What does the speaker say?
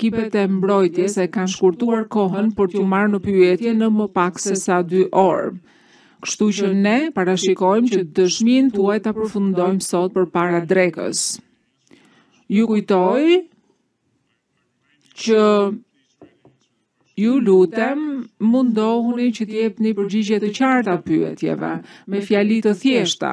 Ekipet e mbrojtjes e kanë shkurtuar kohën për t'ju marrë në pyetje në më pak sesa dy orë. Kështu që ne parashikojmë që dëshminë tuaj ta përfundojmë sot përpara drekës. Ju kujtoj që Ju lutem, mundohuni që të jepni përgjigje të qarta pyetjeve, me fjali të thjeshta.